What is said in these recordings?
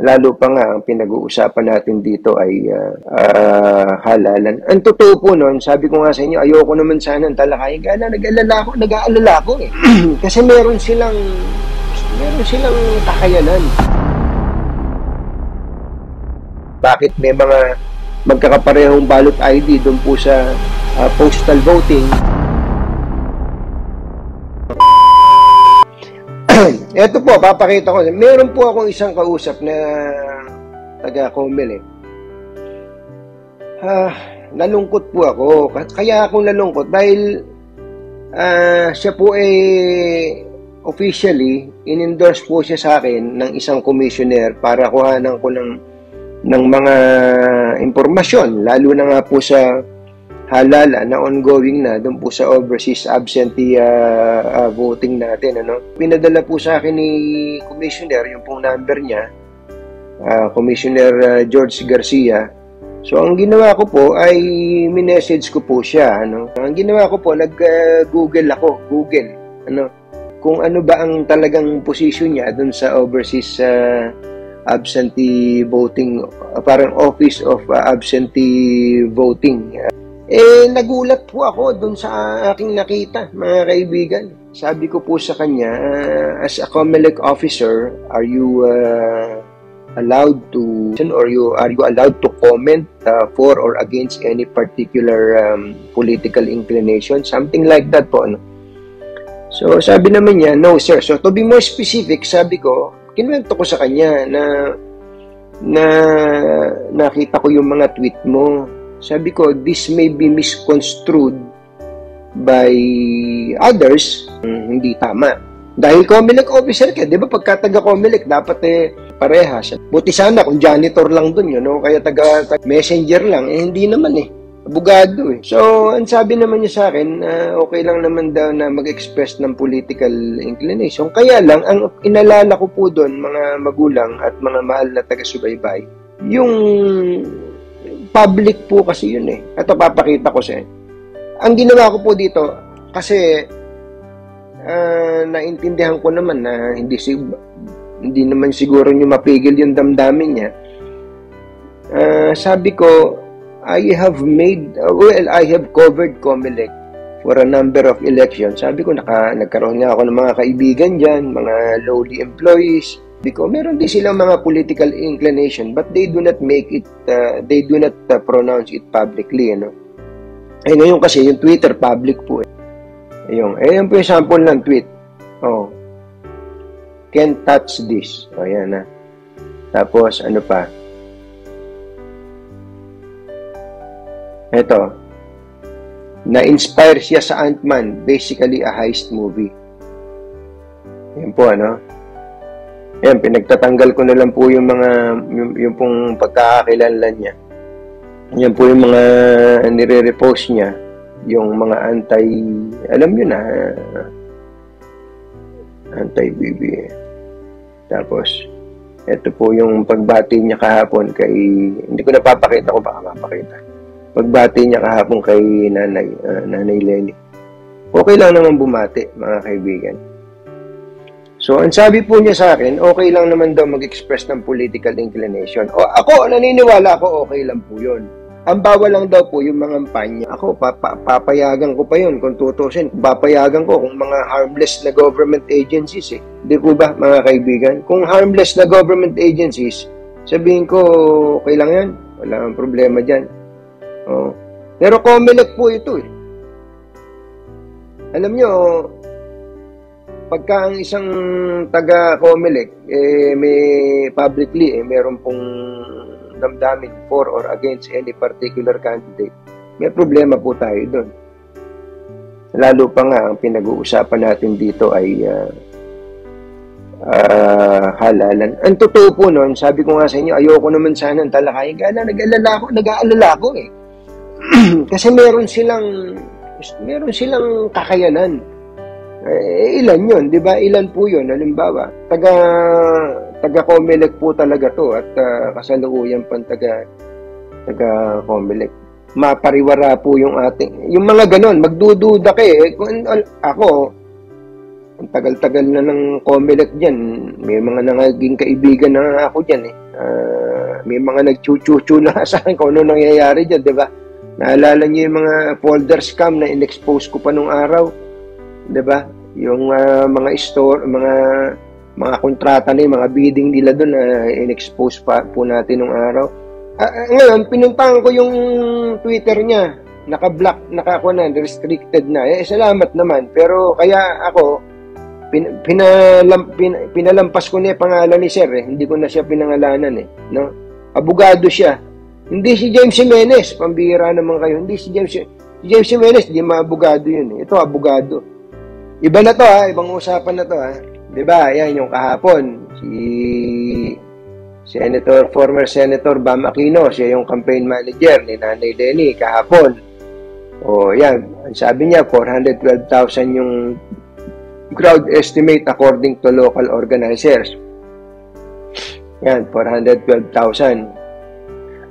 Lalo pa nga, ang pinag-uusapan natin dito ay uh, uh, halalan. Ang totoo po noon, sabi ko nga sa inyo, ayoko naman sana ng talakayin. Kaya nag-alala ako, nag-aalala ako eh. Kasi meron silang, meron silang kakayanan. Bakit may mga magkakaparehong ballot ID doon po sa uh, postal voting? Ito po, papakita ko. Meron po akong isang kausap na taga-Comel eh. Ah, nalungkot po ako. Kaya ako nalungkot dahil uh, siya po ay officially in-endorse po siya sa akin ng isang commissioner para kuhanan ko ng ng mga impormasyon lalo na nga po sa halala na ongoing na doon po sa overseas absentee uh, uh, voting natin ano? Pinadala po sa akin ni commissioner yung pong number niya uh, commissioner uh, George Garcia. So ang ginawa ko po ay minessage ko po siya ano? Ang ginawa ko po nag uh, ako Google ano? Kung ano ba ang talagang position niya doon sa overseas uh, absentee voting uh, parang office of uh, absentee voting eh, nagulat po ako dun sa aking nakita, mga kaibigan. Sabi ko po sa kanya, as a COMELEC officer, are you uh, allowed to, or you, are you allowed to comment uh, for or against any particular um, political inclination? Something like that po, ano? So, sabi naman niya, no sir. So, to be more specific, sabi ko, kinuwento ko sa kanya na na nakita ko yung mga tweet mo sabi ko, this may be misconstrued by others, hmm, hindi tama. Dahil Comelec officer ka, di ba pagka taga Comelec, dapat eh parehas. Buti sana kung janitor lang dun yun, no? kaya taga, taga messenger lang, eh hindi naman eh. Abogado eh. So, ang sabi naman niya sa akin, uh, okay lang naman daw na mag-express ng political inclination. Kaya lang, ang inalala ko po doon, mga magulang at mga mahal na taga-subaybay, yung public po kasi yun eh. Ito papakita ko sa inyo. Ang ginawa ko po dito, kasi uh, naintindihan ko naman na hindi sig- hindi naman siguro niyo mapigil yung damdamin niya. Uh, sabi ko, I have made, well, I have covered Comelec for a number of elections. Sabi ko, naka, nagkaroon nga ako ng mga kaibigan dyan, mga lowly employees, Because meron din silang mga political inclination but they do not make it, uh, they do not uh, pronounce it publicly, ano. Eh ngayon kasi yung Twitter public po eh. Ayun, eh yan po yung sample ng tweet. Oh. Can't touch this. Oh, yan na. Tapos ano pa? Ito. Na-inspire siya sa Ant-Man, basically a heist movie. Yan po ano. Yan, pinagtatanggal ko na lang po yung mga, yung, yung pong pagkakakilala niya. Yan po yung mga nire-repost niya. Yung mga anti, alam niyo na, anti-BB. Tapos, ito po yung pagbati niya kahapon kay, hindi ko napapakita ko, baka mapakita. Pagbati niya kahapon kay nanay, uh, nanay Lenny. Okay lang naman bumati, mga kaibigan. So, ang sabi po niya sa akin, okay lang naman daw mag-express ng political inclination. O ako, naniniwala ako, okay lang po yun. Ang bawal lang daw po yung mga panya. Ako, papa, papayagan ko pa yun kung tutusin. Papayagan ko kung mga harmless na government agencies eh. Di po ba, mga kaibigan? Kung harmless na government agencies, sabihin ko, okay lang yan. Wala ang problema dyan. Oh. Pero COMELEC po ito eh. Alam nyo, pagka ang isang taga Comelec eh may publicly eh meron pong damdamin for or against any particular candidate, may problema po tayo doon. Lalo pa nga ang pinag-uusapan natin dito ay uh, uh, halalan. Ang totoo po noon, sabi ko nga sa inyo, ayoko naman sana ng talakayin. Kaya na nag-alala ako, nag-aalala ako eh. Kasi meron silang meron silang kakayanan eh, ilan yun, di ba? Ilan po yun, halimbawa. Taga, taga Comelec po talaga to at uh, kasalukuyan pang taga, taga Comelec. Mapariwara po yung ating, yung mga ganon, magdududa ka eh. Ako, ang tagal-tagal na ng Comelec dyan, may mga nangaging kaibigan na ako dyan eh. uh, may mga nagchuchuchu na sa akin kung ano nangyayari dyan, di ba? Naalala niyo yung mga folder scam na in-expose ko pa nung araw, di ba? Yung uh, mga store, mga mga kontrata na mga bidding nila doon na uh, in-expose pa po natin nung araw. Uh, ngayon, pinuntahan ko yung Twitter niya. Naka-block, naka na, restricted na. Eh, salamat naman. Pero kaya ako, pin, pinalam, pin, pinalampas ko niya pangalan ni Sir eh. Hindi ko na siya pinangalanan eh. No? Abogado siya. Hindi si James Jimenez, pambira naman kayo. Hindi si James si James Jimenez, di maabogado yun eh. Ito, abogado. Iba na to ha, ibang usapan na to ha. 'Di ba? Yan yung kahapon si Senator former Senator Bam Aquino, siya yung campaign manager ni Nanay Lenny kahapon. O yan, sabi niya 412,000 yung crowd estimate according to local organizers. Yan, 412,000.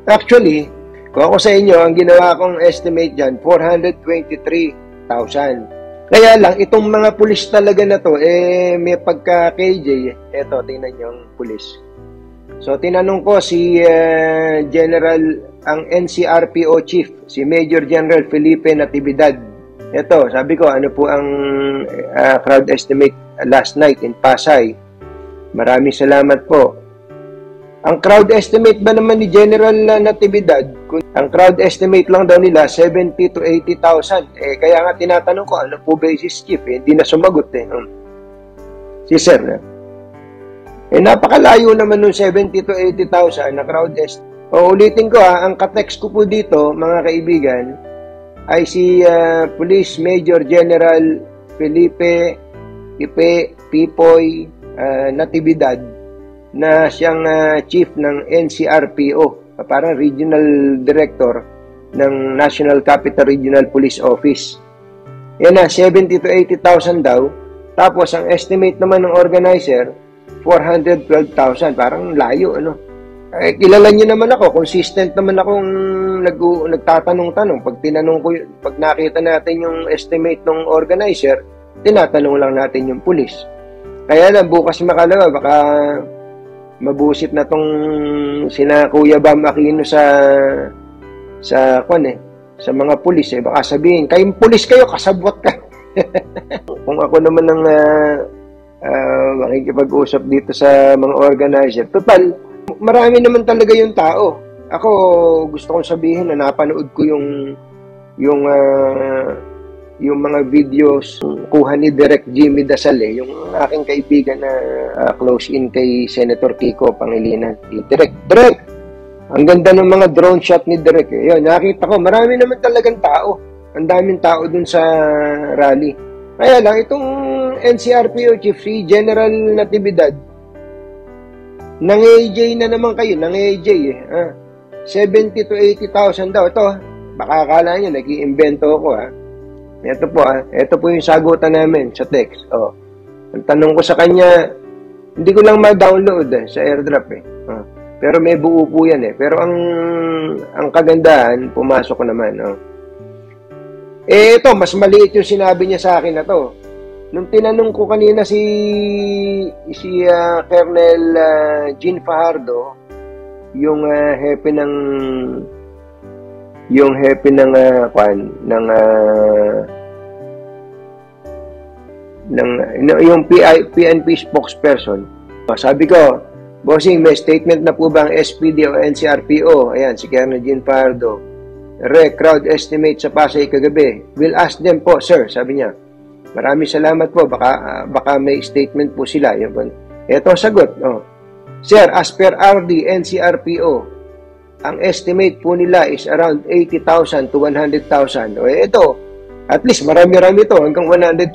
Actually, kung ako sa inyo, ang ginawa kong estimate dyan, 423,000. Kaya lang, itong mga pulis talaga na to, eh, may pagka-KJ. Eto, tingnan nyo ang pulis. So, tinanong ko si uh, General, ang NCRPO Chief, si Major General Felipe Natividad. Ito, sabi ko, ano po ang uh, crowd estimate last night in Pasay. Maraming salamat po. Ang crowd estimate ba naman ni General Natividad, ang crowd estimate lang daw nila 70 to 80,000. Eh, kaya nga tinatanong ko, ano po basis chief? Eh, hindi na sumagot eh. Hmm. Si Sir. Eh. eh, napakalayo naman nung 70 to 80,000 na crowd estimate. O, ulitin ko ha, ang katext ko po dito, mga kaibigan, ay si uh, Police Major General Felipe Ipe Pipoy uh, Natividad na siyang uh, chief ng NCRPO, parang regional director ng National Capital Regional Police Office. Yan na, 70 to 80,000 daw. Tapos, ang estimate naman ng organizer, 412,000. Parang layo, ano? Eh, kilala niyo naman ako, consistent naman akong nag, nagtatanong-tanong. Pag tinanong ko, pag nakita natin yung estimate ng organizer, tinatanong lang natin yung police. Kaya lang, bukas makalawa, baka mabusit na tong sina Kuya Bam Aquino sa sa kwan eh, sa mga pulis eh. Baka sabihin, kayong pulis kayo, kasabot ka. Kung ako naman ang uh, uh, makikipag-usap dito sa mga organizer, total, marami naman talaga yung tao. Ako, gusto kong sabihin na napanood ko yung yung uh, yung mga videos kuha ni Direk Jimmy Dasale, yung aking kaibigan na uh, close in kay Senator Kiko Pangilinan. Direk, Direk! Ang ganda ng mga drone shot ni Direk. Eh. Yun, nakita ko, marami naman talagang tao. Ang daming tao dun sa rally. Kaya lang, itong NCRPO Chief, si General Natividad, nang AJ na naman kayo, nang AJ eh. Ah, 70 to 80,000 daw. Ito, baka akala nyo, nag-iimbento ako ha. Ito po ah, ito po yung sagutan namin sa text. Oh. Ang tanong ko sa kanya, hindi ko lang ma-download eh, sa AirDrop eh. Oh. Pero may buo po yan eh. Pero ang ang kagandahan, pumasok ko naman. Oh. Eh ito, mas maliit yung sinabi niya sa akin na to. Nung tinanong ko kanina si si uh, Colonel uh, Jean Fajardo, yung uh, hepe ng yung happy ng uh, kwan ng uh, ng yung PI, PNP spokesperson. Sabi ko, Bossing, may statement na po ba ang SPD o NCRPO? Ayan, si Colonel Jean Pardo. Re, crowd estimate sa Pasay kagabi. We'll ask them po, sir, sabi niya. Maraming salamat po. Baka, uh, baka may statement po sila. Po. Ito sagot. Oh. Sir, as per RD, NCRPO, ang estimate po nila is around 80,000 to 100,000. O ito, at least marami-rami to hanggang 100,000.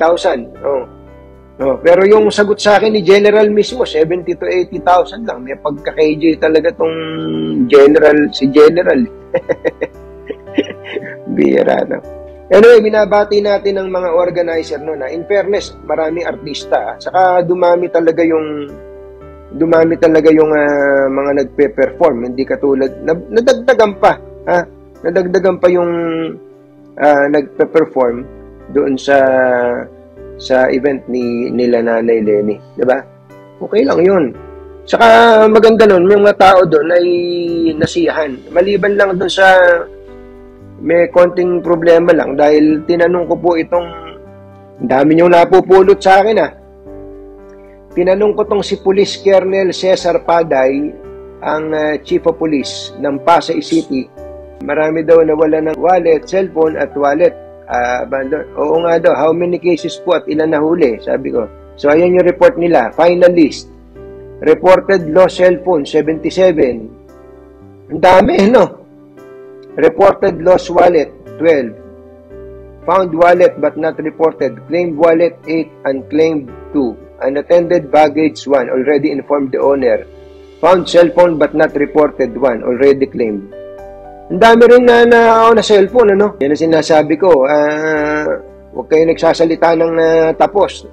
Oh. No, pero yung sagot sa akin ni General mismo, 70 to 80,000 lang. May pagka-KJ talaga tong General, si General. Bira, no? Anyway, binabati natin ng mga organizer no na in fairness, maraming artista. Saka dumami talaga yung dumami talaga yung uh, mga nagpe-perform, hindi katulad, nadagdagan pa, ha? Nadagdagan pa yung uh, nagpe-perform doon sa sa event ni nila Nanay Lenny, 'di ba? Okay lang 'yun. Saka maganda nun, yung mga tao doon ay nasiyahan. Maliban lang doon sa may konting problema lang dahil tinanong ko po itong dami niyong napupulot sa akin ah. Tinanong ko tong si Police Colonel Cesar Paday, ang uh, Chief of Police ng Pasay City. Marami daw nawala ng wallet, cellphone at wallet. Uh, Oo nga daw, how many cases po at ilan nahuli? Sabi ko. So ayan yung report nila, final list. Reported lost cellphone, 77. Ang dami, no? Reported lost wallet, 12. Found wallet but not reported. Claimed wallet, 8. Unclaimed, 2. Unattended baggage, 1. Already informed the owner. Found cellphone but not reported, 1. Already claimed. Ang dami rin na na, na cellphone, ano? Yan ang sinasabi ko. Uh, huwag kayo nagsasalita ng uh, tapos.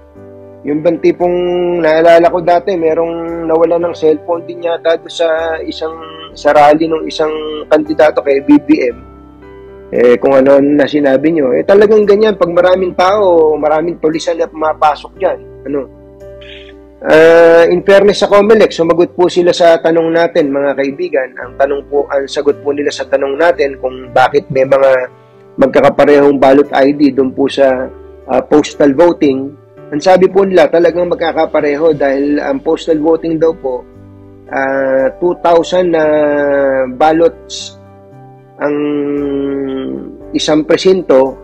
Yung bang tipong naalala ko dati, merong nawala ng cellphone din yata sa isang sa rally ng isang kandidato kay BBM. Eh, kung ano na sinabi nyo, eh talagang ganyan, pag maraming tao, maraming tulisan na pumapasok dyan. Ano? Uh, in fairness sa Comelec, sumagot po sila sa tanong natin, mga kaibigan. Ang tanong po, ang sagot po nila sa tanong natin kung bakit may mga magkakaparehong ballot ID doon po sa uh, postal voting ang sabi po nila talagang magkakapareho dahil ang postal voting daw po uh, ah, 2,000 na uh, ballots ang isang presinto